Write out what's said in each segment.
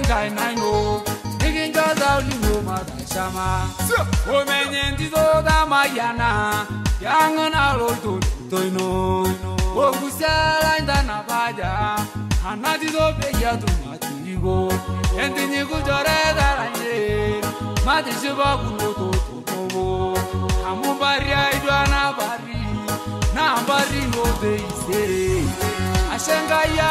ngai naino ndikinjazaulinoma dashama umenye ndizodamayana yanganaloitoino okusyalaindana vaja hana ndizopeyatumatirigo endinyikujoredaraye madishivakunotototovo hamubariaidwana vari nahambari nozeisere ashengaya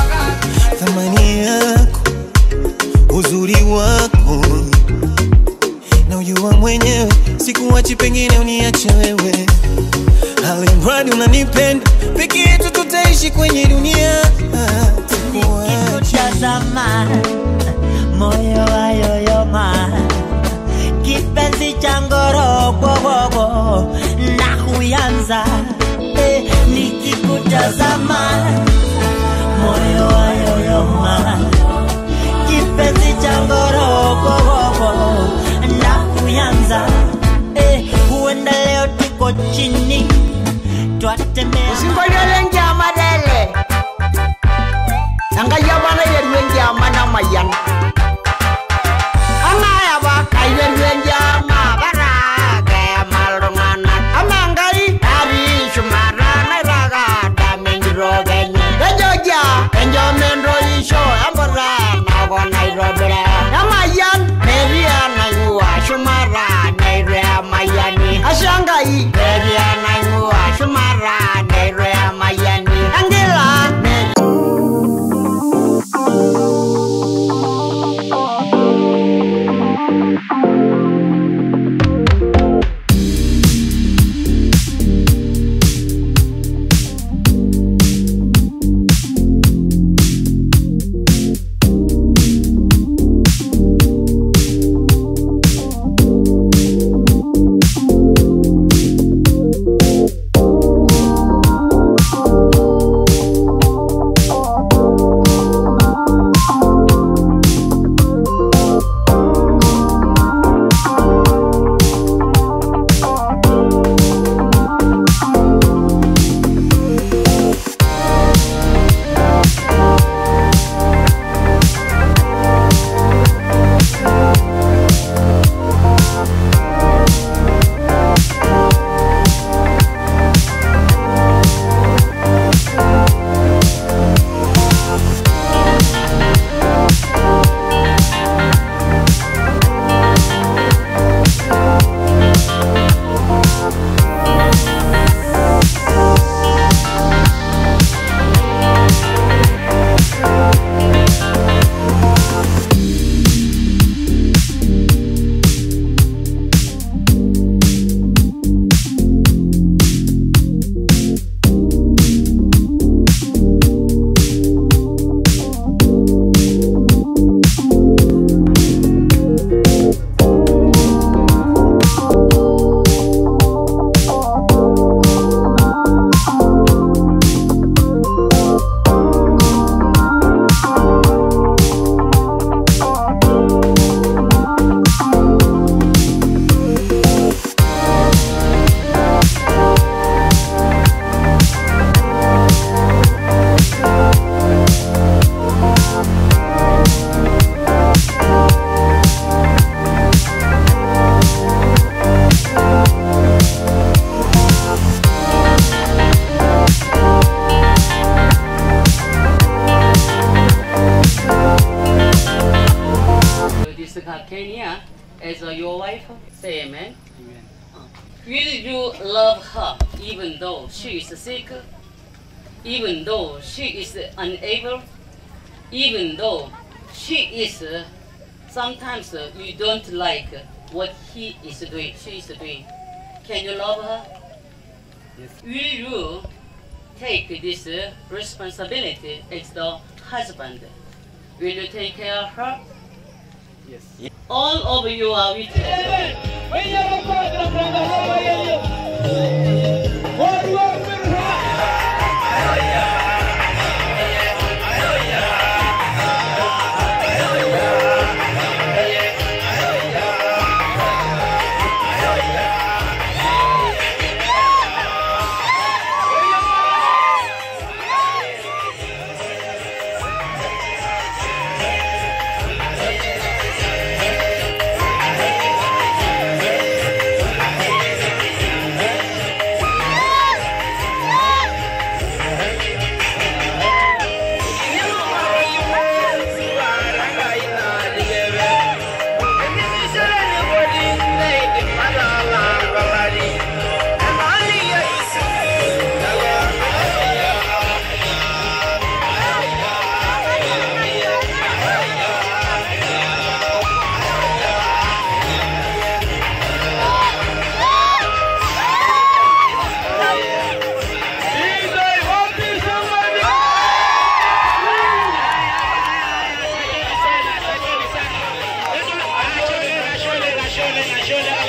sikuachi, pengine uniache wewe, alimradi unanipenda, peke yetu tutaishi kwenye dunia. nikikutazama moyo wayoyoma kipenzi cha ngorogwogogo na huyanza. Eh, nikikutazama moyo wayoyoma kipenzi cha ngorogwogogo chini twatembea Sinkolio njama dele Nanga yabana yerwe njama na mayan This uh, as uh, your wife? Say amen. Uh, Will you love her even though she is sick? Even though she is unable? Even though she is uh, sometimes uh, you don't like what he is doing, she is doing. Can you love her? Will you take this uh, responsibility as the husband? Will you take care of her? All of you are with witnesses. Yeah.